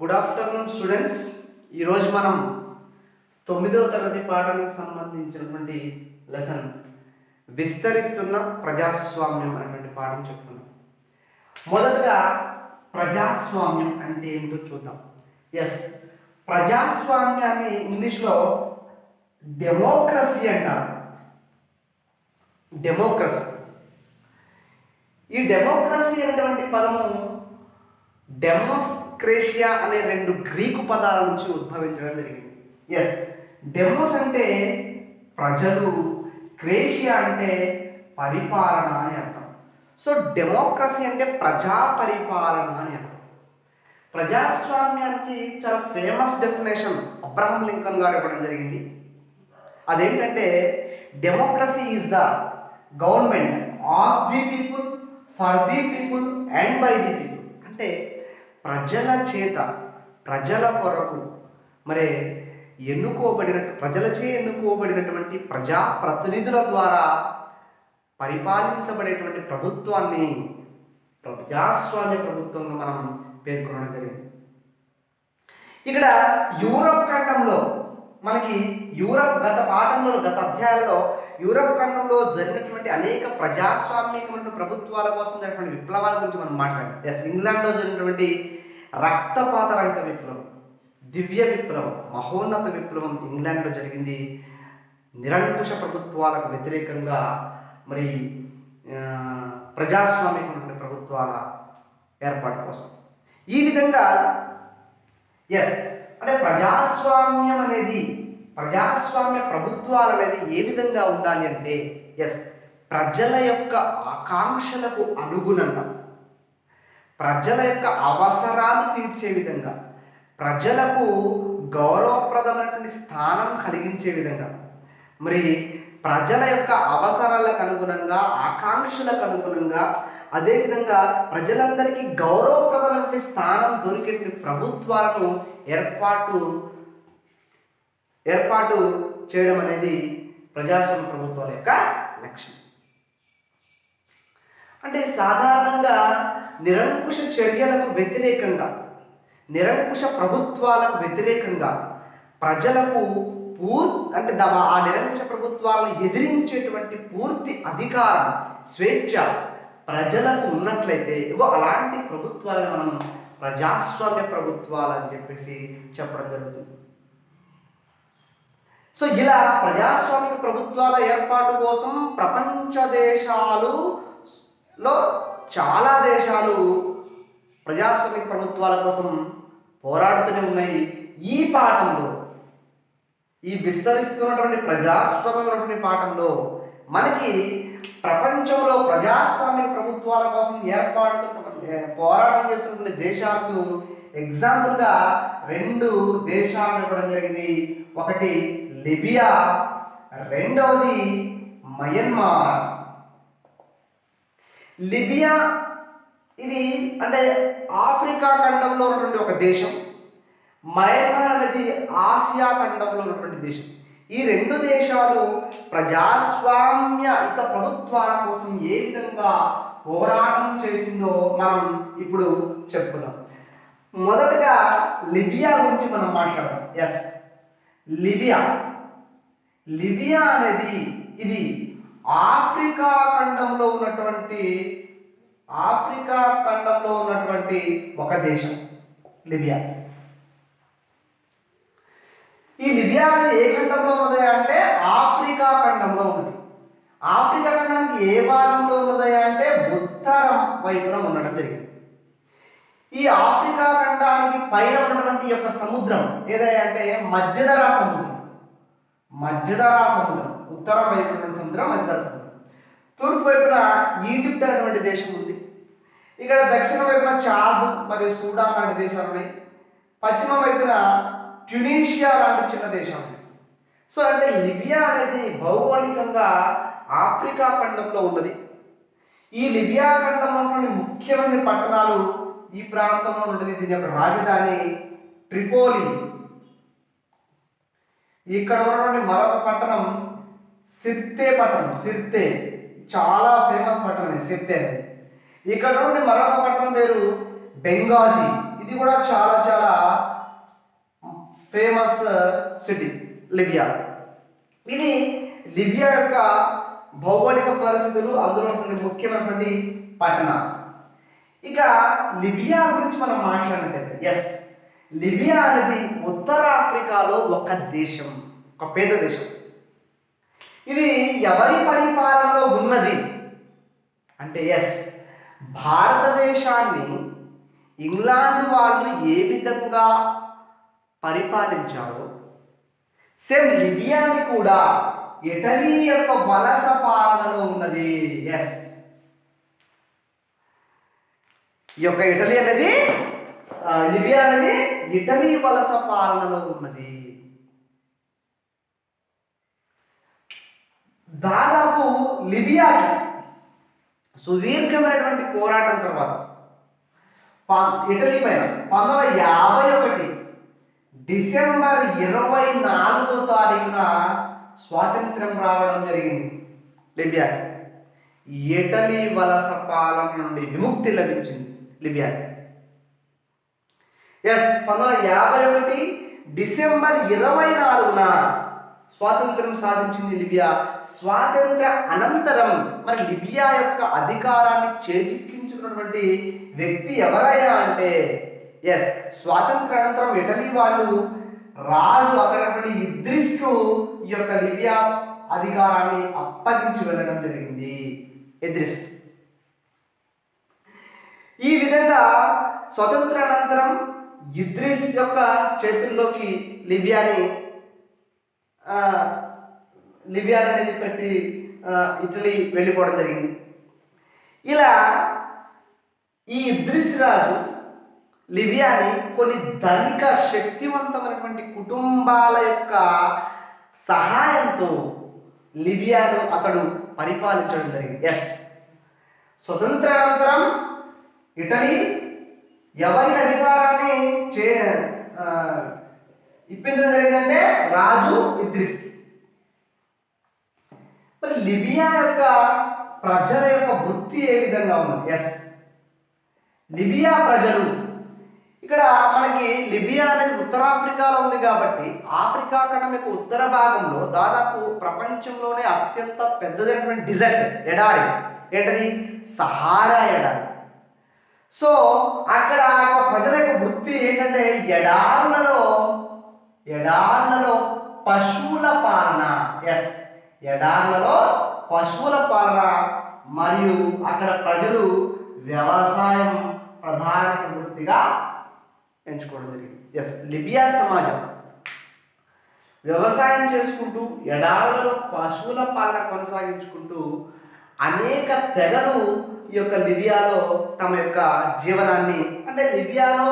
Good afternoon students ఈరోజు మనం తొమ్మిదవ తరగతి పాఠానికి సంబంధించినటువంటి లెసన్ విస్తరిస్తున్న ప్రజాస్వామ్యం అనేటువంటి పాఠం చెప్తున్నాం. మొదటగా ప్రజాస్వామ్యం అంటే ఏమిటో చూద్దాం. ఎస్ ప్రజాస్వామ్యాన్ని ఇంగ్లీష్లో డెమోక్రసీ అంటారు. డెమోక్రసీ ఈ డెమోక్రసీ అనేటువంటి పదము డెమోస్క్రేషియా అనే రెండు గ్రీకు పదాల నుంచి ఉద్భవించడం జరిగింది. ఎస్ డెమోస్ అంటే ప్రజలు క్రేషియా అంటే పరిపాలన అని అర్థం. సో డెమోక్రసీ అంటే ప్రజా పరిపాలన అని అర్థం. ప్రజాస్వామ్యానికి చాలా ఫేమస్ డెఫినేషన్ అబ్రహం లింకన్ గారు ఇవ్వడం జరిగింది. అదేంటంటే democracy is the government of the people for the people and by the people అంటే ప్రజల చేత ప్రజల కొరకు మరి ఎన్నుకోబడిన ప్రజలచే ఎన్నుకోబడినటువంటి ప్రజా ప్రతినిధుల ద్వారా పరిపాలించబడేటువంటి ప్రభుత్వాన్ని ప్రజాస్వామ్య ప్రభుత్వంగా మనం పేర్కొనడం జరిగింది. ఇక్కడ యూరప్ ఖండంలో మనకి యూరప్ గత పాఠంలో గత అధ్యాయాలలో యూరప్ ఖండంలో జరిగినటువంటి అనేక ప్రజాస్వామ్యమైన ప్రభుత్వాల కోసం జరిగినటువంటి విప్లవాల గురించి మనం మాట్లాడాం. ఎస్ ఇంగ్లాండ్లో జరిగినటువంటి రక్తపాత రహిత విప్లవం దివ్య విప్లవం మహోన్నత విప్లవం ఇంగ్లాండ్లో జరిగింది. నిరంకుశ ప్రభుత్వాలకు వ్యతిరేకంగా మరి ఆ, ప్రభుత్వాల ఏర్పాటు కోసం. ఈ విధంగా ఎస్ అంటే ప్రజాస్వామ్యం అనేది ప్రజాస్వామ్య ప్రభుత్వాలు అనేది ఏ విధంగా ఉండాలి అంటే ఎస్ ప్రజల యొక్క ఆకాంక్షలకు అనుగుణంగా ప్రజల యొక్క అవసరాలు తీర్చే విధంగా ప్రజలకు గౌరవప్రదమైనటువంటి స్థానం కలిగించే విధంగా మరి ప్రజల యొక్క అవసరాలకు అనుగుణంగా ఆకాంక్షలకు అనుగుణంగా అదేవిధంగా ప్రజలందరికీ గౌరవప్రదమైన స్థానం దొరికే ప్రభుత్వాలను ఏర్పాటు ఏర్పాటు చేయడం అనేది ప్రజాస్వామ్య ప్రభుత్వాల యొక్క లక్ష్యం. అంటే సాధారణంగా నిరంకుశ చర్యలకు వ్యతిరేకంగా నిరంకుశ ప్రభుత్వాలకు వ్యతిరేకంగా ప్రజలకు పూర్ అంటే ఆ నిరంకుశ ప్రభుత్వాలను ఎదిరించేటువంటి పూర్తి అధికారం స్వేచ్ఛ ప్రజలకు ఉన్నట్లయితే ఇగో అలాంటి ప్రభుత్వాలను మనం ప్రజాస్వామ్య ప్రభుత్వాలు అని చెప్పేసి చెప్పడం జరుగుతుంది. సో ఇలా ప్రజాస్వామిక ప్రభుత్వాల ఏర్పాటు కోసం ప్రపంచ దేశాలు లో చాలా దేశాలు ప్రజాస్వామిక ప్రభుత్వాల కోసం పోరాడుతూనే ఉన్నాయి. ఈ పాఠంలో ఈ విస్తరిస్తున్నటువంటి ప్రజాస్వామ్యమైనటువంటి పాఠంలో మనకి ప్రపంచంలో ప్రజాస్వామ్య ప్రభుత్వాల కోసం ఏర్పాటు పోరాటం చేస్తున్నటువంటి దేశాలకు ఎగ్జాంపుల్గా రెండు దేశాలను ఇవ్వడం జరిగింది. ఒకటి లిబియా రెండవది మయన్మార్. లిబియా ఇది అంటే ఆఫ్రికా ఖండంలో ఉన్నటువంటి ఒక దేశం. మయన్మార్ అనేది ఆసియా ఖండంలో ఉన్నటువంటి దేశం. ఈ రెండు దేశాలు ప్రజాస్వామ్య ప్రభుత్వాల కోసం ఏ విధంగా పోరాటం చేసిందో మనం ఇప్పుడు చెప్పుదాం మొదటగా లిబియా గురించి మనం మాట్లాడదాం. Yes Libya. లిబియా అనేది ఇది ఆఫ్రికా ఖండంలో ఉన్నటువంటి ఆఫ్రికా ఖండంలో ఉన్నటువంటి ఒక దేశం లిబియా. ఈ లిబియా అనేది ఏ ఖండంలో ఉన్నది అంటే ఆఫ్రికా ఖండంలో ఉన్నది. ఆఫ్రికా ఖండానికి ఏ భాగంలో ఉన్నది అంటే ఉత్తరం వైపున ఉండడం జరిగింది. ఈ ఆఫ్రికా ఖండానికి పైన ఉన్నటువంటి యొక్క సముద్రం ఏదంటే అంటే మధ్యధరా సముద్రం. మధ్యధరా సముద్రం. ఉత్తరం వైపు ఉన్నటువంటి సముద్రం మధ్యధరా సముద్రం. తూర్పు వైపున ఈజిప్ట్ అనేటువంటి దేశం ఉంది. ఇక్కడ దక్షిణ వైపున చాద్ మరియు సూడాన్ లాంటి దేశాలు ఉన్నాయి. పశ్చిమ వైపున ట్యునీషియా లాంటి చిన్న దేశం సో అంటే లిబియా అనేది భౌగోళికంగా ఆఫ్రికా ఖండంలో ఉన్నది. ఈ లిబియా ఖండంలోని ఉన్నటువంటి ముఖ్యమైన పట్టణాలు ఈ ప్రాంతంలో ఉన్నది. దీని యొక్క రాజధాని ట్రిపోలి. ఇక్కడ ఉన్నటువంటి మరొక పట్టణం సిర్తే పట్టణం. సిర్తే చాలా ఫేమస్ పట్టణం ఇది సిర్తే అనేది ఇక్కడ నుండి మరొక పట్టణం పేరు బెంగాజీ. ఇది కూడా చాలా చాలా ఫేమస్ సిటీ లిబియా ఇది లిబియా యొక్క భౌగోళిక పరిస్థితులు అందులో ఉన్నటువంటి ముఖ్యమైనటువంటి పట్టణ. ఇక లిబియా గురించి మనం మాట్లాడినట్టయితే ఎస్ లిబియా అనేది ఉత్తర ఆఫ్రికాలో ఒక దేశం ఒక పేద దేశం. ఇది ఎవరి పరిపాలనలో ఉన్నది? అంటే ఎస్ భారతదేశాన్ని ఇంగ్లాండ్ వాళ్ళు ఏ విధంగా పరిపాలించారో. సేమ్ లిబియాని కూడా ఇటలీ యొక్క వలస పాలనలో ఉన్నది. ఎస్ ఈ యొక్క ఇటలీ అనేది లిబియా అనేది ఇటలీ వలస పాలనలో ఉన్నది. దాదాపు లిబియాకి సుదీర్ఘమైనటువంటి పోరాటం తర్వాత ప- ఇటలీ పైన పంతొమ్మిది యాభై ఒకటి డిసెంబర్ ఇరవై నాలుగో తారీఖున స్వాతంత్రం రావడం జరిగింది. లిబియాకి. ఇటలీ వలస పాలన నుండి విముక్తి లభించింది లిబియాకి. ఎస్ పంతొమ్మిది వందల యాభై ఒకటి డిసెంబర్ ఇరవై నాలుగున స్వాతంత్రం సాధించింది లిబియా. స్వాతంత్ర అనంతరం మరి లిబియా యొక్క అధికారాన్ని చేజిక్కించుకున్నటువంటి వ్యక్తి ఎవరైనా అంటే ఎస్ స్వాతంత్ర అనంతరం ఇటలీ వాళ్ళు రాజు అక్కడటువంటి ఇద్రిస్కు ఈ యొక్క లిబియా అధికారాన్ని అప్పగించి వెళ్ళడం జరిగింది. ఇద్రిస్. ఈ విధంగా స్వతంత్ర అనంతరం ఇద్రిస్ యొక్క చేతుల్లోకి లిబియాని లిబియా అనేది పెట్టి ఇటలీ వెళ్ళిపోవడం జరిగింది. ఇలా ఈ ఇద్రిస్ రాజు లిబియాని కొన్ని ధనిక శక్తివంతమైనటువంటి కుటుంబాల యొక్క సహాయంతో లిబియాను అతడు పరిపాలించడం జరిగింది. ఎస్ స్వతంత్రానంతరం ఇటలీ ఎవరి అధికారాన్ని చే ఇప్పించడం జరిగిందంటే రాజు ఇద్రిస్. మరి లిబియా యొక్క ప్రజల యొక్క వృత్తి ఏ విధంగా ఉన్నది? ఎస్ లిబియా ప్రజలు ఇక్కడ మనకి లిబియా అనేది ఉత్తరాఫ్రికాలో ఉంది కాబట్టి ఆఫ్రికా ఖండం యొక్క ఉత్తర భాగంలో దాదాపు ప్రపంచంలోనే అత్యంత పెద్దదైనటువంటి డిజర్ట్ ఎడారి. ఏంటది? సహారా ఎడారి. సో అక్కడ ప్రజల యొక్క వృత్తి ఏంటంటే ఎడార్లలో ఎడార్లలో పశువుల పాలన. ఎస్ ఎడార్లలో పశువుల పాలన మరియు అక్కడ ప్రజలు వ్యవసాయం ప్రధాన వృత్తిగా ఎంచుకోవడం జరిగింది. ఎస్ లిబియా సమాజం. వ్యవసాయం చేసుకుంటూ ఎడారులలో పశువుల పాలన కొనసాగించుకుంటూ అనేక తెగలు ఈ యొక్క లిబియాలో తమ యొక్క జీవనాన్ని అంటే లిబియాలో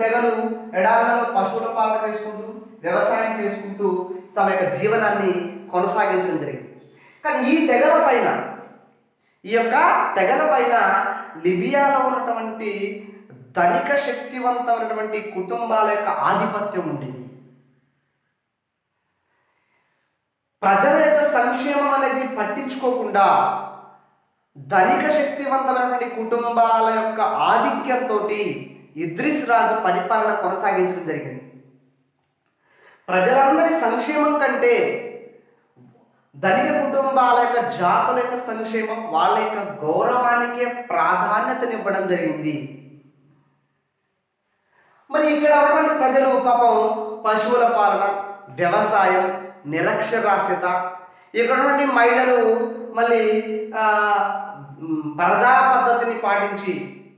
తెగలు ఎడారులలో పశువుల పాలన చేసుకుంటూ వ్యవసాయం చేసుకుంటూ తమ యొక్క జీవనాన్ని కొనసాగించడం జరిగింది. కానీ ఈ తెగల పైన ఈ యొక్క తెగల పైన లిబియాలో ఉన్నటువంటి ధనిక శక్తివంతమైనటువంటి కుటుంబాల యొక్క ఆధిపత్యం ఉండేది. ప్రజల యొక్క సంక్షేమం అనేది పట్టించుకోకుండా ధనిక శక్తివంతమైనటువంటి కుటుంబాల యొక్క ఆధిక్యంతో ఇద్రిస్ రాజు పరిపాలన కొనసాగించడం జరిగింది. ప్రజలందరి సంక్షేమం కంటే ధనిక కుటుంబాల యొక్క జాతుల యొక్క సంక్షేమం వాళ్ళ యొక్క గౌరవానికే ప్రాధాన్యతనివ్వడం జరిగింది. మరి ఇక్కడ ఉన్నటువంటి ప్రజలు పాపం పశువుల పాలన వ్యవసాయం నిరక్షరాస్యత ఇక్కడ ఉన్నటువంటి మహిళలు మళ్ళీ పరదా పద్ధతిని పాటించి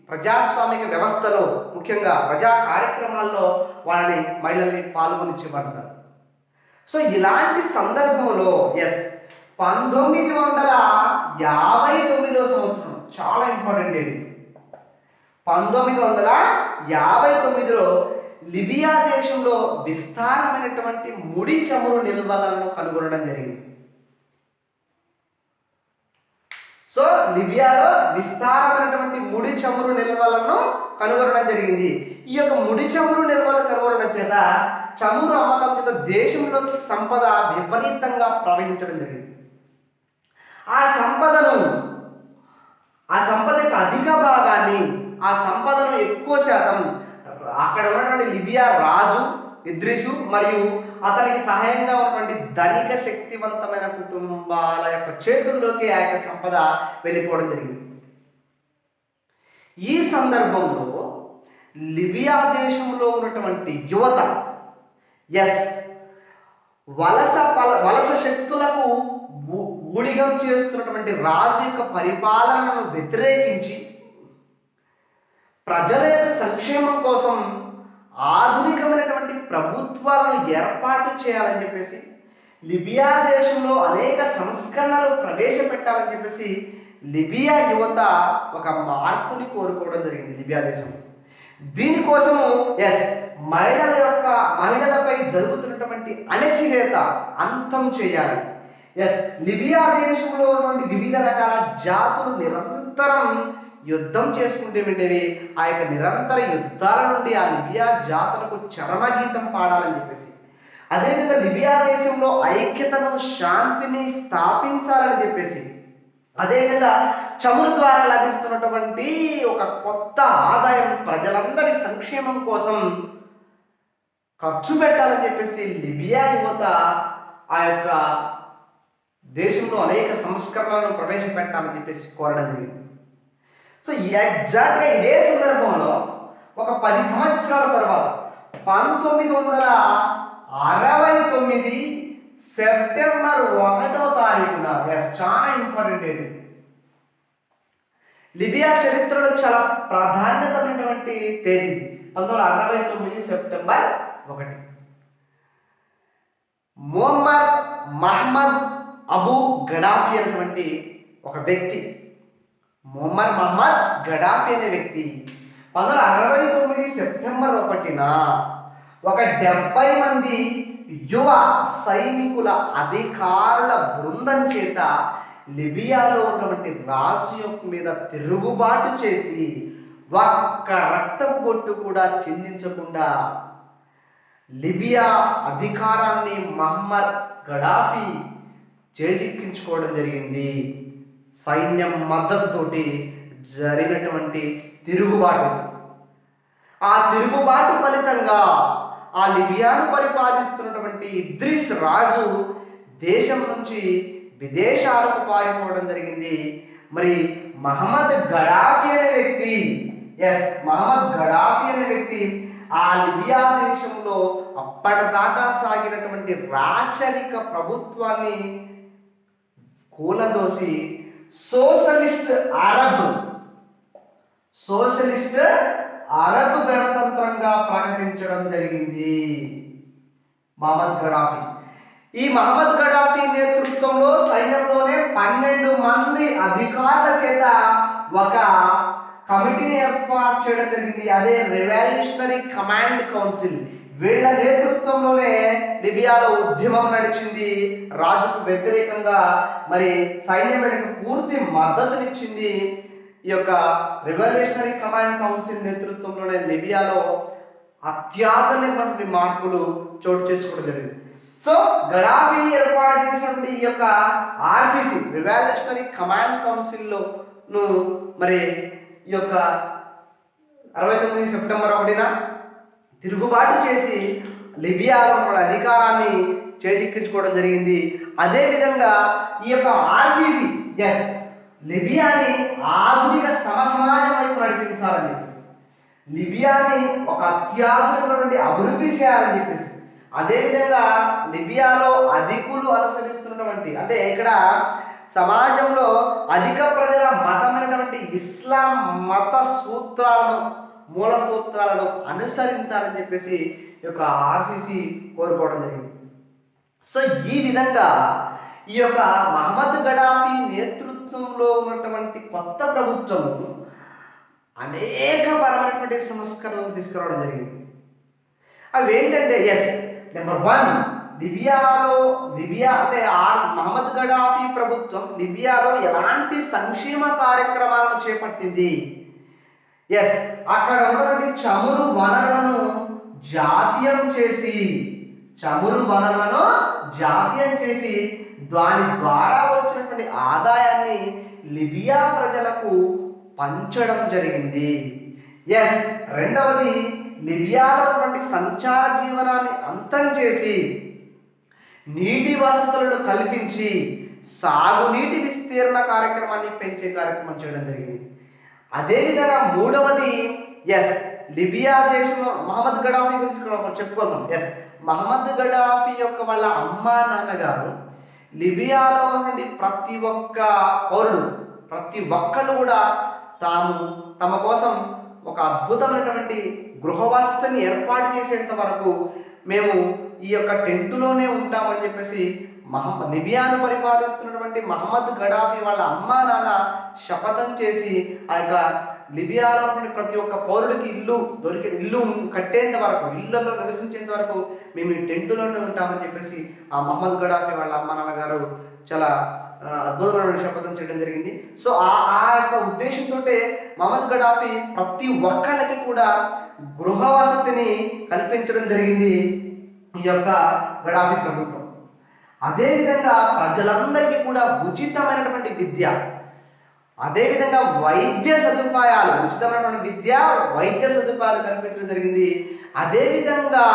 ప్రజాస్వామిక వ్యవస్థలో ముఖ్యంగా ప్రజా కార్యక్రమాల్లో వాళ్ళని మహిళల్ని పాల్గొనిచ్చేవారు సో ఇలాంటి సందర్భంలో ఎస్ పంతొమ్మిది వందల యాభై తొమ్మిదో సంవత్సరం చాలా ఇంపార్టెంట్ ఇది. పంతొమ్మిది వందల యాభై తొమ్మిదిలో లిబియా దేశంలో విస్తారమైనటువంటి ముడి చమురు నిల్వలను కనుగొనడం జరిగింది. సో లిబియాలో విస్తారమైనటువంటి ముడి చమురు నిల్వలను కనుగొనడం జరిగింది. ఈ యొక్క ముడి చమురు నిల్వలు కనుగొనడం చేత చమురు అమ్మకం చేత దేశంలోకి సంపద విపరీతంగా ప్రవహించడం జరిగింది. ఆ సంపదను ఆ సంపద యొక్క అధిక భాగాన్ని ఆ సంపదను ఎక్కువ శాతం అక్కడ ఉన్నటువంటి లిబియా రాజు ఇద్రిసు మరియు అతనికి సహాయంగా ఉన్నటువంటి ధనిక శక్తివంతమైన కుటుంబాల యొక్క చేతుల్లోకి ఆ యొక్క సంపద వెళ్ళిపోవడం జరిగింది. ఈ సందర్భంలో లిబియా దేశంలో ఉన్నటువంటి యువత ఎస్ వలస పల వలస శక్తులకు ఊ- ఊడిగం చేస్తున్నటువంటి రాజు యొక్క పరిపాలనను వ్యతిరేకించి ప్రజల సంక్షేమం కోసం ఆధునికమైనటువంటి ప్రభుత్వాలను ఏర్పాటు చేయాలని చెప్పేసి లిబియా దేశంలో అనేక సంస్కరణలు ప్రవేశపెట్టాలని చెప్పేసి లిబియా యువత ఒక మార్పుని కోరుకోవడం జరిగింది లిబియా దేశంలో దీనికోసము ఎస్ మహిళల యొక్క మహిళలపై జరుగుతున్నటువంటి అణచివేత అంతం చేయాలి. ఎస్ లిబియా దేశంలో ఉన్నటువంటి వివిధ రకాల జాతులు నిరంతరం యుద్ధం చేసుకుంటూ ఉండేవి ఆ యొక్క నిరంతర యుద్ధాల నుండి ఆ లిబియా జాతులకు చరమగీతం పాడాలని చెప్పేసి. అదేవిధంగా లిబియా దేశంలో ఐక్యతను శాంతిని స్థాపించాలని చెప్పేసి. అదేవిధంగా చమురు ద్వారా లభిస్తున్నటువంటి ఒక కొత్త ఆదాయం ప్రజలందరి సంక్షేమం కోసం ఖర్చు పెట్టాలని చెప్పేసి లిబియా యువత ఆ యొక్క దేశంలో అనేక సంస్కరణలను ప్రవేశపెట్టాలని చెప్పేసి కోరడం జరిగింది. సో ఎగ్జాక్ట్గా ఇదే సందర్భంలో ఒక పది సంవత్సరాల తర్వాత పంతొమ్మిది వందల అరవై తొమ్మిది సెప్టెంబర్ ఒకటో తారీఖున ఎస్ చాలా ఇంపార్టెంట్ ఇది లిబియా చరిత్రలో చాలా ప్రాధాన్యతమైనటువంటి తేదీ పంతొమ్మిది వందల అరవై తొమ్మిది సెప్టెంబర్ ఒకటి. మొహమ్మద్ మహమ్మద్ అబు గడాఫీ అనేటువంటి ఒక వ్యక్తి ముమ్మర్ మహమ్మద్ గడాఫీ అనే వ్యక్తి. పంతొమ్మిది అరవై తొమ్మిది సెప్టెంబర్ ఒకటిన ఒక డెబ్బై మంది యువ సైనికుల అధికారుల బృందం చేత లిబియాలో ఉన్నటువంటి రాజు యొక్క మీద తిరుగుబాటు చేసి ఒక్క రక్తపు బొట్టు కూడా చెందించకుండా లిబియా అధికారాన్ని మహమ్మద్ గడాఫీ చేజిక్కించుకోవడం జరిగింది. సైన్యం మద్దతుతోటి జరిగినటువంటి తిరుగుబాటు ఆ తిరుగుబాటు ఫలితంగా ఆ లిబియాను పరిపాలిస్తున్నటువంటి ఇద్రిస్ రాజు దేశం నుంచి విదేశాలకు పారిపోవడం జరిగింది. మరి మహమ్మద్ గడాఫీ అనే వ్యక్తి ఎస్ మహమ్మద్ గడాఫీ అనే వ్యక్తి ఆ లిబియా దేశంలో అప్పటిదాకా సాగినటువంటి రాచరిక ప్రభుత్వాన్ని కూలదోసి సోషలిస్ట్ అరబ్. సోషలిస్ట్ అరబ్ గణతంత్రంగా ప్రకటించడం జరిగింది. Muhammad Gaddafi. ఈ మహమ్మద్ గడాఫీ నేతృత్వంలో సైన్యంలోనే పన్నెండు మంది అధికారుల చేత ఒక కమిటీని ఏర్పాటు చేయడం జరిగింది. అదే రెవల్యూషనరీ కమాండ్ కౌన్సిల్. వీళ్ళ నేతృత్వంలోనే లిబియాలో ఉద్యమం నడిచింది. రాజుకు వ్యతిరేకంగా మరి సైన్యం వీళ్ళకి పూర్తి మద్దతునిచ్చింది. ఈ యొక్క రివల్యూషనరీ కమాండ్ కౌన్సిల్ నేతృత్వంలోనే లిబియాలో అత్యాధునికమైనటువంటి మార్పులు చోటు చేసుకోవడం జరిగింది. సో గడాఫీ ఏర్పాటు చేసినటువంటి ఈ యొక్క ఆర్సిసి రివల్యూషనరీ కమాండ్ కౌన్సిల్లోను మరి ఈ యొక్క అరవై తొమ్మిది సెప్టెంబర్ ఒకటిన తిరుగుబాటు చేసి లిబియాలో ఉన్న అధికారాన్ని చేజిక్కించుకోవడం జరిగింది. అదేవిధంగా ఈ యొక్క ఆర్సీసీ ఎస్ లిబియాని ఆధునిక సమసమాజం వైపు నడిపించాలని చెప్పేసి లిబియాని ఒక అత్యాధునికటువంటి అభివృద్ధి చేయాలని చెప్పేసి అదేవిధంగా లిబియాలో అధికులు అనుసరిస్తున్నటువంటి అంటే ఇక్కడ సమాజంలో అధిక ప్రజల మతమైనటువంటి ఇస్లాం మత సూత్రాలను మూల సూత్రాలను అనుసరించాలని చెప్పేసి ఈ యొక్క ఆర్సిసి కోరుకోవడం జరిగింది. సో ఈ విధంగా ఈ యొక్క మహమ్మద్ గడాఫీ నేతృత్వంలో ఉన్నటువంటి కొత్త ప్రభుత్వము అనేక పరమైనటువంటి సంస్కరణలు తీసుకురావడం జరిగింది. అవి ఏంటంటే ఎస్ నెంబర్ వన్ లిబియాలో లిబియా అంటే ఆ మహమ్మద్ గడాఫీ ప్రభుత్వం లిబియాలో ఎలాంటి సంక్షేమ కార్యక్రమాలను చేపట్టింది? ఎస్ అక్కడ ఉన్నటువంటి చమురు వనరులను జాతీయం చేసి చమురు వనరులను జాతీయం చేసి దాని ద్వారా వచ్చినటువంటి ఆదాయాన్ని లిబియా ప్రజలకు పంచడం జరిగింది. ఎస్ రెండవది లిబియాలో ఉన్నటువంటి సంచార జీవనాన్ని అంతం చేసి నీటి వసతులను కల్పించి సాగునీటి విస్తీర్ణ కార్యక్రమాన్ని పెంచే కార్యక్రమం చేయడం జరిగింది. అదేవిధంగా మూడవది ఎస్ లిబియా దేశంలో మహమ్మద్ గడాఫీ గురించి కూడా మనం చెప్పుకున్నాం ఎస్ మహమ్మద్ గడాఫీ యొక్క వాళ్ళ అమ్మ నాన్నగారు లిబియాలో నుండి ప్రతి ఒక్క పౌరుడు ప్రతి ఒక్కళ్ళు కూడా తాము తమ కోసం ఒక అద్భుతమైనటువంటి గృహవస్థని ఏర్పాటు చేసేంత వరకు మేము ఈ యొక్క టెంటులోనే ఉంటామని చెప్పేసి మహమ్మద్ లిబియాను పరిపాలిస్తున్నటువంటి మహమ్మద్ గడాఫీ వాళ్ళ అమ్మా నాన్న శపథం చేసి ఆ యొక్క లిబియాలో ప్రతి ఒక్క పౌరుడికి ఇల్లు దొరికే ఇల్లు కట్టేంత వరకు ఇళ్ళలో నివసించేంత వరకు మేము ఈ టెంటులోనే ఉంటామని చెప్పేసి ఆ మహమ్మద్ గడాఫీ వాళ్ళ అమ్మ నాన్నగారు చాలా అద్భుతమైన శపథం చేయడం జరిగింది. సో ఆ ఆ యొక్క ఉద్దేశంతో మహమ్మద్ గడాఫీ ప్రతి ఒక్కళ్ళకి కూడా గృహ వసతిని కల్పించడం జరిగింది ఈ యొక్క గడాఫీ ప్రభుత్వం. అదేవిధంగా ప్రజలందరికీ కూడా ఉచితమైనటువంటి విద్య అదేవిధంగా వైద్య సదుపాయాలు ఉచితమైనటువంటి విద్య వైద్య సదుపాయాలు కల్పించడం జరిగింది. అదేవిధంగా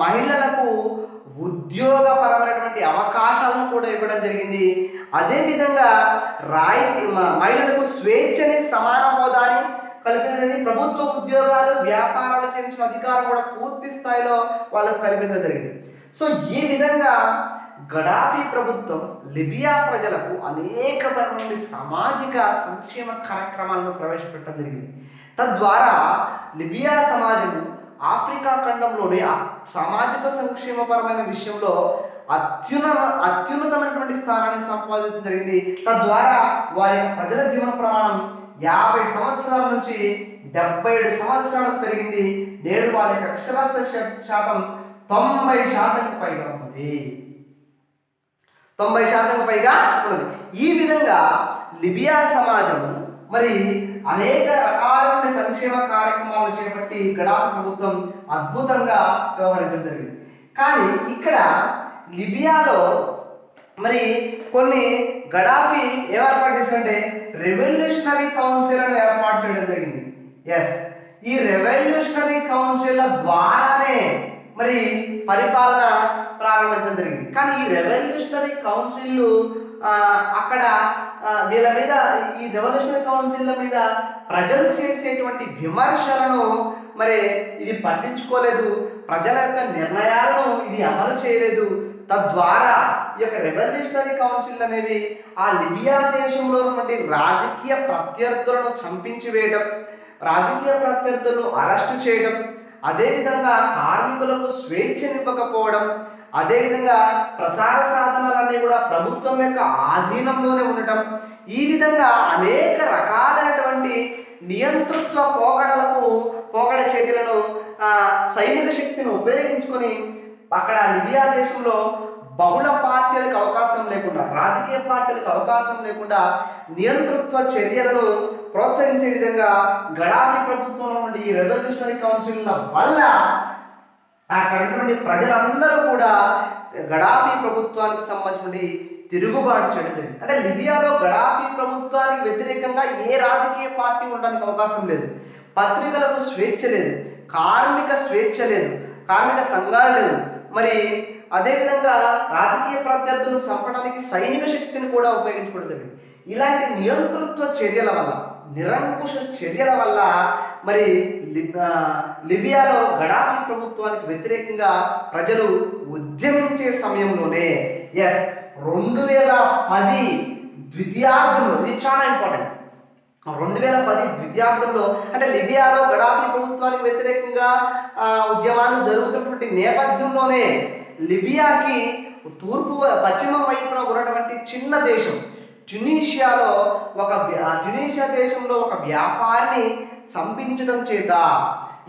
మహిళలకు ఉద్యోగపరమైనటువంటి అవకాశాలను కూడా ఇవ్వడం జరిగింది. అదేవిధంగా రాయి మ- మహిళలకు స్వేచ్ఛని సమాన హోదాని కల్పించడం ప్రభుత్వ ఉద్యోగాలు వ్యాపారాలు చేయించిన అధికారం కూడా పూర్తి స్థాయిలో వాళ్ళకు కల్పించడం జరిగింది. సో ఈ విధంగా గడాఫీ ప్రభుత్వం లిబియా ప్రజలకు అనేకమైనటువంటి సామాజిక సంక్షేమ కార్యక్రమాలను ప్రవేశపెట్టడం జరిగింది. తద్వారా లిబియా సమాజం ఆఫ్రికా ఖండంలోని సామాజిక సంక్షేమపరమైన విషయంలో అత్యున్నత అత్యున్నతమైనటువంటి స్థానాన్ని సంపాదించడం జరిగింది. తద్వారా వారి ప్రజల జీవన ప్రమాణం యాభై సంవత్సరాల నుంచి డెబ్బై ఏడు సంవత్సరాలకు పెరిగింది. నేడు వారి యొక్క అక్షరాస్యత శాతం తొంభై శాతం పైగా ఉంది తొంభై శాతం పైగా ఉన్నది. ఈ విధంగా లిబియా సమాజం మరి అనేక రకాలైన సంక్షేమ కార్యక్రమాలు చేపట్టి గడాఫ్ ప్రభుత్వం అద్భుతంగా వ్యవహరించడం జరిగింది. కానీ ఇక్కడ లిబియాలో మరి కొన్ని గడాఫీ ఏం ఏర్పాటు చేశారంటే రెవల్యూషనరీ కౌన్సిల్ను ఏర్పాటు చేయడం జరిగింది. ఎస్ ఈ రెవల్యూషనరీ కౌన్సిల్ ద్వారానే మరి పరిపాలన ప్రారంభించడం జరిగింది. కానీ ఈ రెవల్యూషనరీ కౌన్సిల్ అక్కడ వీళ్ళ మీద ఈ రెవల్యూషనరీ కౌన్సిల్ మీద ప్రజలు చేసేటువంటి విమర్శలను మరి ఇది పట్టించుకోలేదు. ప్రజల యొక్క నిర్ణయాలను ఇది అమలు చేయలేదు. తద్వారా ఈ యొక్క రెవల్యూషనరీ కౌన్సిల్ అనేవి ఆ లిబియా దేశంలో ఉన్నటువంటి రాజకీయ ప్రత్యర్థులను చంపించి వేయడం రాజకీయ ప్రత్యర్థులను అరెస్టు చేయడం అదేవిధంగా కార్మికులకు స్వేచ్ఛనివ్వకపోవడం అదేవిధంగా ప్రసార సాధనాలన్నీ కూడా ప్రభుత్వం యొక్క ఆధీనంలోనే ఉండటం ఈ విధంగా అనేక రకాలైనటువంటి నియంతృత్వ పోకడలకు పోకడ చర్యలను సైనిక శక్తిని ఉపయోగించుకొని అక్కడ లిబియా దేశంలో బహుళ పార్టీలకు అవకాశం లేకుండా రాజకీయ పార్టీలకు అవకాశం లేకుండా నియంతృత్వ చర్యలను ప్రోత్సహించే విధంగా గడాఫీ ప్రభుత్వం నుండి ఈ రెవల్యూషనరీ కౌన్సిల్ల వల్ల అక్కడ ప్రజలందరూ కూడా గడాఫీ ప్రభుత్వానికి సంబంధించినటువంటి తిరుగుబాటు చేయడం అంటే లిబియాలో గడాఫీ ప్రభుత్వానికి వ్యతిరేకంగా ఏ రాజకీయ పార్టీ ఉండడానికి అవకాశం లేదు. పత్రికలకు స్వేచ్ఛ లేదు. కార్మిక స్వేచ్ఛ లేదు. కార్మిక సంఘాలు లేవు. మరి అదేవిధంగా రాజకీయ ప్రత్యర్థులను చంపడానికి సైనిక శక్తిని కూడా ఉపయోగించుకోవడం ఇలాంటి నియంతృత్వ చర్యల వల్ల నిరంకుశ చర్యల వల్ల మరి లిబియాలో గడాఫీ ప్రభుత్వానికి వ్యతిరేకంగా ప్రజలు ఉద్యమించే సమయంలోనే ఎస్ రెండు వేల పది ద్వితీయార్థంలో ఇది చాలా ఇంపార్టెంట్ రెండు వేల పది ద్వితీయార్థంలో అంటే లిబియాలో గడాఫీ ప్రభుత్వానికి వ్యతిరేకంగా ఉద్యమాలు జరుగుతున్నటువంటి నేపథ్యంలోనే లిబియాకి తూర్పు పశ్చిమ వైపున ఉన్నటువంటి చిన్న దేశం ట్యునీషియాలో ఒక ట్యునీషియా దేశంలో ఒక వ్యాపారిని చంపించడం చేత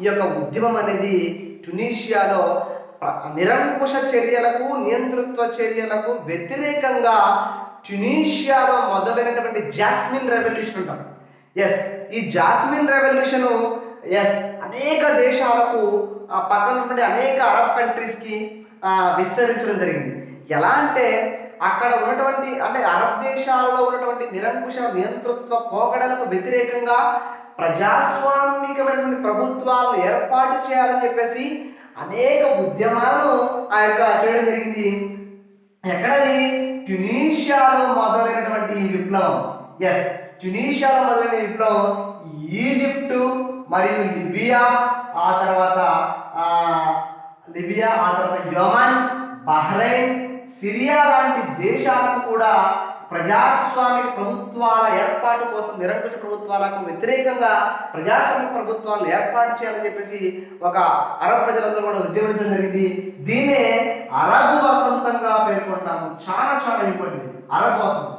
ఈ యొక్క ఉద్యమం అనేది ట్యునీషియాలో నిరంకుశ చర్యలకు నియంతృత్వ చర్యలకు వ్యతిరేకంగా ట్యునీషియాలో మొదలైనటువంటి జాస్మిన్ రెవల్యూషన్ ఉంటాం ఎస్ ఈ జాస్మిన్ రెవల్యూషన్ ఎస్ అనేక దేశాలకు పక్కనటువంటి పక్కన అనేక అరబ్ కంట్రీస్కి విస్తరించడం జరిగింది. ఎలా అంటే అక్కడ ఉన్నటువంటి అంటే అరబ్ దేశాలలో ఉన్నటువంటి నిరంకుశ నియంతృత్వ పోకడలకు వ్యతిరేకంగా ప్రజాస్వామికమైనటువంటి ప్రభుత్వాలను ఏర్పాటు చేయాలని చెప్పేసి అనేక ఉద్యమాలను ఆ యొక్క చేయడం జరిగింది. ఎక్కడది? ట్యునీషియాలో మొదలైనటువంటి ఈ విప్లవం. ఎస్ ట్యునీషియాలో మొదలైన విప్లవం ఈజిప్టు మరియు లిబియా ఆ తర్వాత లిబియా ఆ తర్వాత యోమన్ బహ్రెయిన్ సిరియా లాంటి దేశాలకు కూడా ప్రజాస్వామిక ప్రభుత్వాల ఏర్పాటు కోసం నిరంకుశ ప్రభుత్వాలకు వ్యతిరేకంగా ప్రజాస్వామిక ప్రభుత్వాలను ఏర్పాటు చేయాలని చెప్పేసి ఒక అరబ్ ప్రజలందరూ కూడా ఉద్యమించడం జరిగింది. దీన్నే అరబు వసంతంగా పేర్కొంటాము. చాలా చాలా ఇంపార్టెంట్ అరబ్ వసంతం.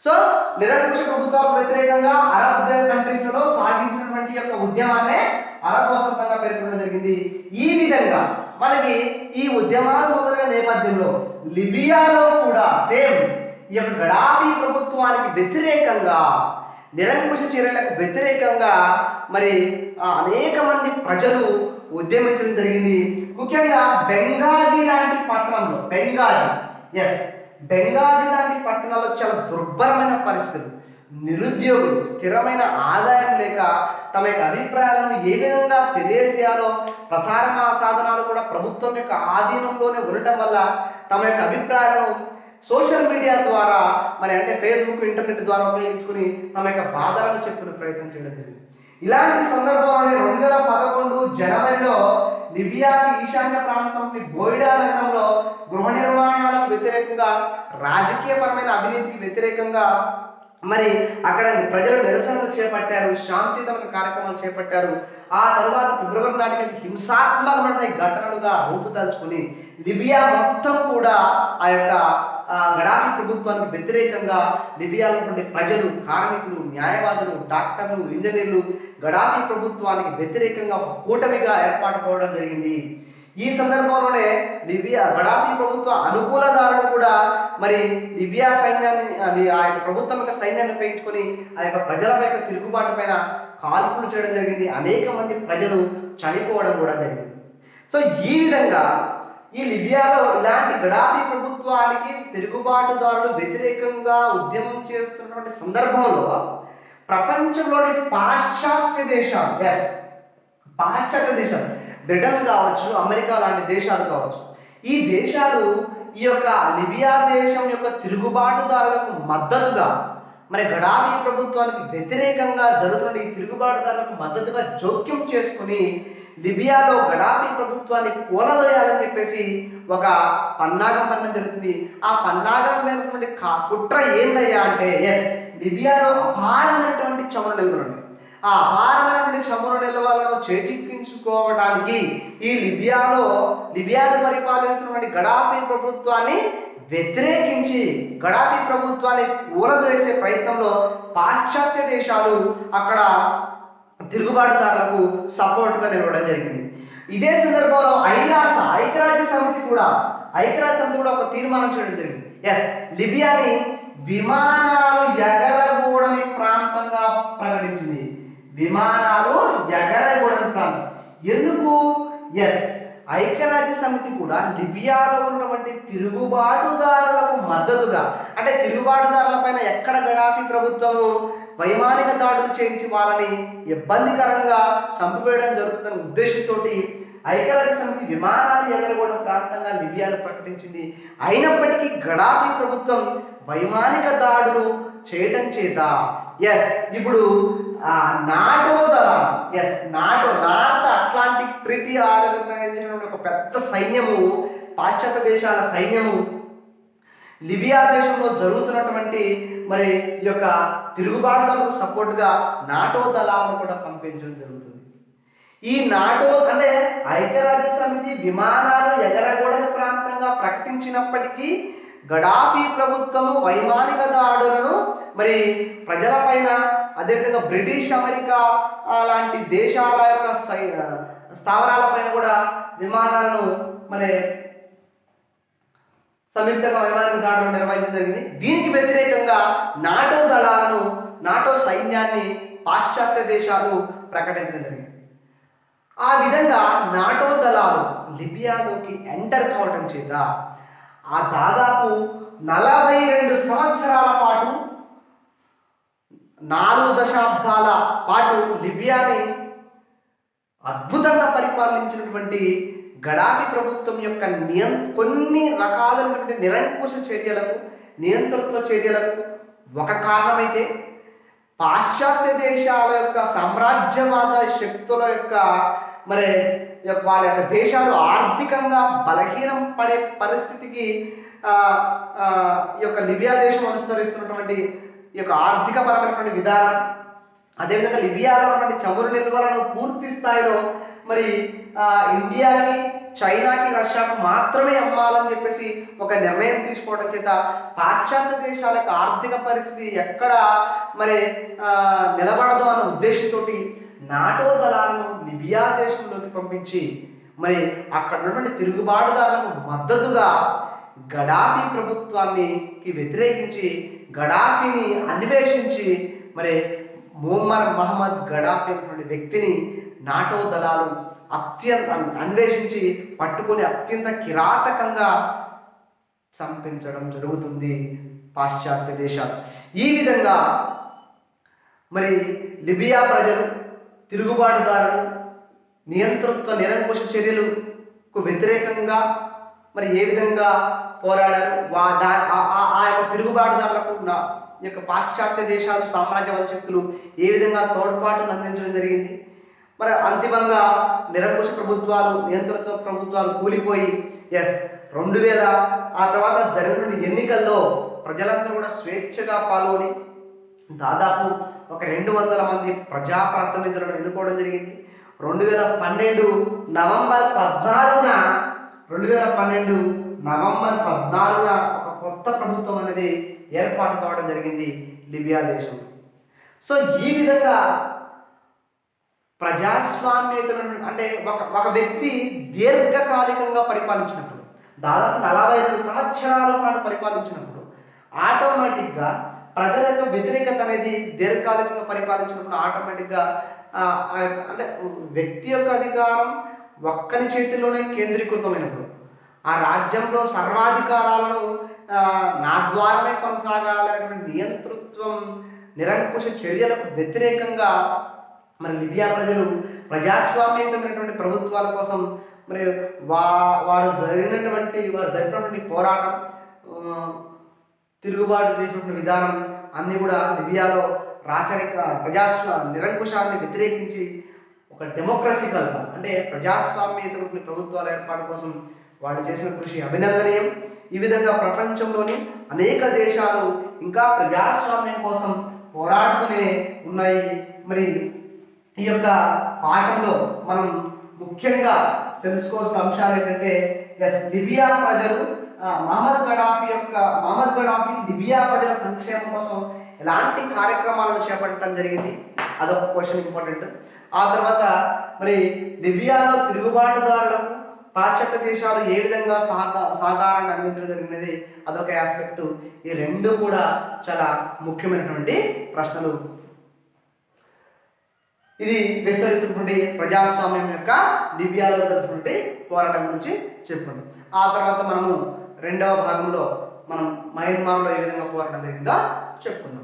సో నిరంకుశ ప్రభుత్వాలకు వ్యతిరేకంగా అరబ్ కంట్రీస్లో సాగించినటువంటి యొక్క ఉద్యమాన్నే అరబ్ వసంతంగా పేర్కొనడం జరిగింది. ఈ విధంగా మనకి ఈ ఉద్యమాలు మొదలైన నేపథ్యంలో లిబియాలో కూడా సేమ్ ఈ యొక్క గడాఫీ ప్రభుత్వానికి వ్యతిరేకంగా నిరంకుశ చర్యలకు వ్యతిరేకంగా మరి అనేక మంది ప్రజలు ఉద్యమించడం జరిగింది. ముఖ్యంగా బెంగాజీ లాంటి పట్టణంలో బెంగాజీ ఎస్ బెంగాజీ లాంటి పట్టణాల్లో చాలా దుర్భరమైన పరిస్థితులు. నిరుద్యోగులు స్థిరమైన ఆదాయం లేక తమ యొక్క అభిప్రాయాలను ఏ విధంగా తెలియజేయాలో ప్రసార సాధనాలు కూడా ప్రభుత్వం యొక్క ఆధీనంలోనే ఉండటం వల్ల తమ యొక్క అభిప్రాయాలను సోషల్ మీడియా ద్వారా మరి అంటే ఫేస్బుక్ ఇంటర్నెట్ ద్వారా ఉపయోగించుకుని తమ యొక్క బాధలను చెప్పుకునే ప్రయత్నం చేయడం జరిగింది. ఇలాంటి సందర్భంలోనే రెండు వేల పదకొండు జనవరిలో లిబియాకి ఈశాన్య ప్రాంతంలోని బోయిడా నగరంలో గృహ నిర్మాణాలకు వ్యతిరేకంగా రాజకీయపరమైన అవినీతికి వ్యతిరేకంగా మరి అక్కడ ప్రజలు నిరసనలు చేపట్టారు శాంతియుతమైన కార్యక్రమాలు చేపట్టారు. ఆ తర్వాత ఫిబ్రవరి నాటికి హింసాత్మకమైన ఘటనలుగా రూపుదాల్చుకుని లిబియా మొత్తం కూడా ఆ యొక్క ఆ, గడాఫీ ప్రభుత్వానికి వ్యతిరేకంగా లిబియాలో ఉండే ప్రజలు కార్మికులు న్యాయవాదులు డాక్టర్లు ఇంజనీర్లు గడాఫీ ప్రభుత్వానికి వ్యతిరేకంగా ఒక కూటమిగా ఏర్పాటు కావడం జరిగింది. ఈ సందర్భంలోనే లిబియా గడాఫీ ప్రభుత్వ అనుకూలదారులు కూడా మరి లిబియా సైన్యాన్ని అది ఆ యొక్క ప్రభుత్వం యొక్క సైన్యాన్ని ఉపయోగించుకొని ఆ యొక్క ప్రజలపై యొక్క తిరుగుబాటు పైన కాల్పులు చేయడం జరిగింది. అనేక మంది ప్రజలు చనిపోవడం కూడా జరిగింది. సో ఈ విధంగా ఈ లిబియాలో ఇలాంటి గడాఫీ ప్రభుత్వానికి తిరుగుబాటుదారులు వ్యతిరేకంగా ఉద్యమం చేస్తున్నటువంటి సందర్భంలో ప్రపంచంలోని పాశ్చాత్య దేశాలు ఎస్ పాశ్చాత్య దేశాలు బ్రిటన్ కావచ్చు అమెరికా లాంటి దేశాలు కావచ్చు. ఈ దేశాలు ఈ యొక్క లిబియా దేశం యొక్క తిరుగుబాటుదారులకు మద్దతుగా మరి గడాఫీ ప్రభుత్వానికి వ్యతిరేకంగా జరుగుతున్న ఈ తిరుగుబాటుదారులకు మద్దతుగా జోక్యం చేసుకుని లిబియాలో గడాఫీ ప్రభుత్వాన్ని కూలదోయాలని చెప్పేసి ఒక పన్నాగం పన్న జరుగుతుంది. ఆ పన్నాగం లేనటువంటి కా- కుట్ర ఏందయ్యా అంటే ఎస్ లిబియాలో అపారమైనటువంటి చమురు నిల్వలు ఆ నుండి చమురు నిల్వలను చేజిక్కించుకోవడానికి ఈ లిబియాలో లిబియాను పరిపాలిస్తున్నటువంటి గడాఫీ ప్రభుత్వాన్ని వ్యతిరేకించి గడాఫీ ప్రభుత్వాన్ని కూలదోసే ప్రయత్నంలో పాశ్చాత్య దేశాలు అక్కడ తిరుగుబాటుదారులకు సపోర్ట్గా నిలవడం జరిగింది. ఇదే సందర్భంలో ఐరాస ఐక్యరాజ్య సమితి కూడా ఐక్యరాజ్య సమితి కూడా ఒక తీర్మానం చేయడం జరిగింది. ఎస్ లిబియాని విమానాలు ఎగరగూడని ప్రాంతంగా ప్రకటించింది. విమానాలు ఎగరగూడని ప్రాంతం. ఎందుకు? ఎస్ ఐక్యరాజ్య సమితి కూడా లిబియాలో ఉన్నటువంటి తిరుగుబాటుదారులకు మద్దతుగా అంటే తిరుగుబాటుదారుల పైన ఎక్కడ గడాఫీ ప్రభుత్వము వైమానిక దాడులు చేయించి వాళ్ళని ఇబ్బందికరంగా చంపివేయడం జరుగుతున్న ఉద్దేశంతో ఐక్యరాజ్య సమితి విమానాలు ఎగరగూడని ప్రాంతంగా లిబియాను ప్రకటించింది. అయినప్పటికీ గడాఫీ ప్రభుత్వం వైమానిక దాడులు చేయటం చేత. ఎస్ ఇప్పుడు NATO yes NATO North Atlantic Treaty Organisation ఒక పెద్ద సైన్యము పాశ్చాత్య దేశాల సైన్యము లిబియా దేశంలో జరుగుతున్నటువంటి మరి ఈ యొక్క తిరుగుబాటుదారులకు సపోర్ట్గా నాటో దళాలను కూడా పంపించడం జరుగుతుంది. ఈ నాటో అంటే ఐక్యరాజ్య సమితి విమానాలు ఎగరగూడని ప్రాంతంగా ప్రకటించినప్పటికీ గడాఫీ ప్రభుత్వము వైమానిక దాడులను మరి ప్రజలపైన అదేవిధంగా బ్రిటిష్ అమెరికా లాంటి దేశాల యొక్క సై స్థావరాలపైన కూడా విమానాలను మరి సంయుక్తంగా వైమానిక దాడులు నిర్వహించడం జరిగింది. దీనికి వ్యతిరేకంగా నాటో దళాలను నాటో సైన్యాన్ని పాశ్చాత్య దేశాలు ప్రకటించడం జరిగింది. ఆ విధంగా నాటో దళాలు లిబియాలోకి ఎంటర్ కావడం చేత ఆ దాదాపు నలభై రెండు సంవత్సరాల పాటు నాలుగు దశాబ్దాల పాటు లిబియాని అద్భుతంగా పరిపాలించినటువంటి గడాఫీ ప్రభుత్వం యొక్క నియం కొన్ని రకాలైనటువంటి నిరంకుశ చర్యలకు నియంతృత్వ చర్యలకు ఒక కారణమైతే పాశ్చాత్య దేశాల యొక్క సామ్రాజ్యవాద శక్తుల యొక్క మరి వాళ్ళ యొక్క దేశాలు ఆర్థికంగా బలహీనం పడే పరిస్థితికి ఈ యొక్క లిబియా దేశం అనుసరిస్తున్నటువంటి ఈ యొక్క ఆర్థికపరమైనటువంటి విధానం అదేవిధంగా లిబియాలో ఉన్నటువంటి చమురు నిల్వలను పూర్తి స్థాయిలో మరి ఇండియాకి చైనాకి రష్యాకు మాత్రమే అమ్మాలని చెప్పేసి ఒక నిర్ణయం తీసుకోవడం చేత పాశ్చాత్య దేశాల యొక్క ఆర్థిక పరిస్థితి ఎక్కడ మరి నిలబడదో నిలబడదు అన్న ఉద్దేశంతో నాటో దళాలను లిబియా దేశంలోకి పంపించి మరి అక్కడ ఉన్నటువంటి తిరుగుబాటుదారులకు మద్దతుగా గడాఫీ ప్రభుత్వాన్ని వ్యతిరేకించి గడాఫీని అన్వేషించి మరి ముమ్మర్ మహమ్మద్ గడాఫీ అనేటువంటి వ్యక్తిని నాటో దళాలు అత్యంత అన్వేషించి పట్టుకొని అత్యంత కిరాతకంగా చంపించడం జరుగుతుంది పాశ్చాత్య దేశాలు. ఈ విధంగా మరి లిబియా ప్రజలు తిరుగుబాటుదారులు నియంతృత్వ నిరంకుశ చర్యలకు వ్యతిరేకంగా మరి ఏ విధంగా పోరాడారు? వా దా ఆ- యొక్క తిరుగుబాటుదారులకు ఈ యొక్క పాశ్చాత్య దేశాలు సామ్రాజ్యవాద శక్తులు ఏ విధంగా తోడ్పాటును అందించడం జరిగింది? మరి అంతిమంగా నిరంకుశ ప్రభుత్వాలు నియంత్రిత ప్రభుత్వాలు కూలిపోయి ఎస్ రెండు వేల ఆ తర్వాత జరిగిన ఎన్నికల్లో ప్రజలందరూ కూడా స్వేచ్ఛగా పాల్గొని దాదాపు ఒక రెండు వందల మంది ప్రజాప్రతినిధులను ఎన్నుకోవడం జరిగింది. రెండు వేల పన్నెండు నవంబర్ పద్నాలుగున రెండు వేల పన్నెండు నవంబర్ పద్నాలుగున ఒక కొత్త ప్రభుత్వం అనేది ఏర్పాటు కావడం జరిగింది లిబియా దేశం. సో ఈ విధంగా ప్రజాస్వామ్యతను అంటే ఒక ఒక వ్యక్తి దీర్ఘకాలికంగా పరిపాలించినప్పుడు దాదాపు నలభై ఐదు సంవత్సరాల పాటు పరిపాలించినప్పుడు ఆటోమేటిక్గా ప్రజల యొక్క వ్యతిరేకత అనేది దీర్ఘకాలికంగా పరిపాలించినప్పుడు ఆటోమేటిక్గా అంటే వ్యక్తి యొక్క అధికారం ఒక్కని చేతిలోనే కేంద్రీకృతమైనప్పుడు. ఆ రాజ్యంలో సర్వాధికారాలను నా ద్వారానే కొనసాగాలనేటువంటి నియంతృత్వం నిరంకుశ చర్యలకు వ్యతిరేకంగా మరి లిబియా ప్రజలు ప్రజాస్వామ్యతమైనటువంటి ప్రభుత్వాల కోసం మరి వా వారు జరిగినటువంటి వారు జరిపినటువంటి పోరాటం తిరుగుబాటు చేసినటువంటి విధానం అన్నీ కూడా లిబియాలో రాచరిక ప్రజాస్వా నిరంకుశాన్ని వ్యతిరేకించి ఒక డెమోక్రసీ కలపాలి అంటే ప్రజాస్వామ్యతమైన ప్రభుత్వాల ఏర్పాటు కోసం వాళ్ళు చేసిన కృషి అభినందనీయం. ఈ విధంగా ప్రపంచంలోని అనేక దేశాలు ఇంకా ప్రజాస్వామ్యం కోసం పోరాడుతూనే ఉన్నాయి. మరి ఈ యొక్క పాఠంలో మనం ముఖ్యంగా తెలుసుకోవాల్సిన అంశాలు ఏంటంటే ఎస్ లిబియా ప్రజలు మహమ్మద్ గడాఫీ యొక్క మహమ్మద్ గడాఫీ లిబియా ప్రజల సంక్షేమం కోసం ఎలాంటి కార్యక్రమాలను చేపట్టడం జరిగింది? అదొక క్వశ్చన్ ఇంపార్టెంట్ ఆ తర్వాత మరి లిబియాలో తిరుగుబాటుదారులకు పాశ్చాత్య దేశాలు ఏ విధంగా సహక సహకారాన్ని అందించడం జరిగినది అదొక ఆస్పెక్ట్ ఈ రెండు కూడా చాలా ముఖ్యమైనటువంటి ప్రశ్నలు. ఇది విస్తరిస్తున్నటువంటి ప్రజాస్వామ్యం యొక్క లిబియాలో జరుగుతున్నటువంటి పోరాటం గురించి చెప్పండి. ఆ తర్వాత మనము రెండవ భాగంలో మనం మయన్మార్లో ఏ విధంగా పోరాటం జరిగిందో చెప్పుకుందాం.